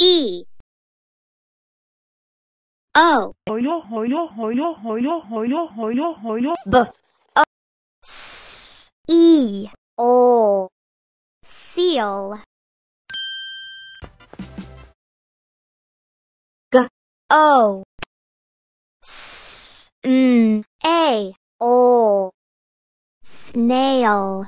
E. O. Hoyo hoyo hoyo hoyo hoyo B. O. S. E. O. Seal. G. O. S. N. A. O. Snail.